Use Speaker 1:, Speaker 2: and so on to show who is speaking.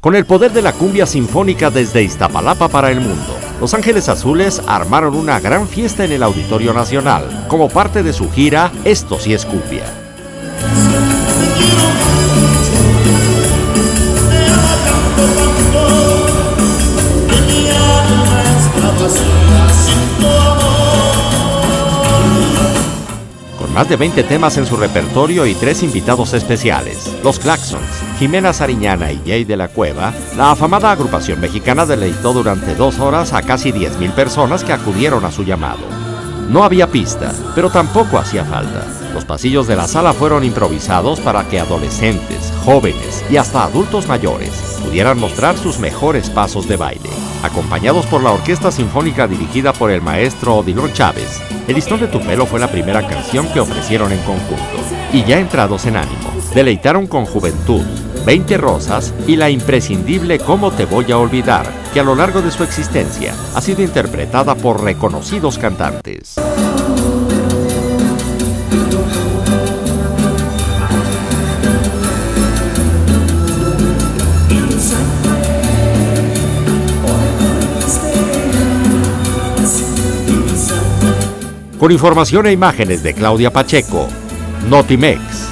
Speaker 1: Con el poder de la cumbia sinfónica desde Iztapalapa para el mundo, Los Ángeles Azules armaron una gran fiesta en el Auditorio Nacional, como parte de su gira Esto sí es cumbia. Más de 20 temas en su repertorio y tres invitados especiales, los Claxons, Jimena Sariñana y Jay de la Cueva, la afamada agrupación mexicana deleitó durante dos horas a casi 10.000 personas que acudieron a su llamado. No había pista, pero tampoco hacía falta. Los pasillos de la sala fueron improvisados para que adolescentes, jóvenes y hasta adultos mayores pudieran mostrar sus mejores pasos de baile. Acompañados por la Orquesta Sinfónica dirigida por el maestro Odilon Chávez, El listón de tu pelo fue la primera canción que ofrecieron en conjunto. Y ya entrados en ánimo, deleitaron con Juventud, 20 Rosas y la imprescindible Cómo te voy a olvidar, que a lo largo de su existencia ha sido interpretada por reconocidos cantantes. Con información e imágenes de Claudia Pacheco, Notimex.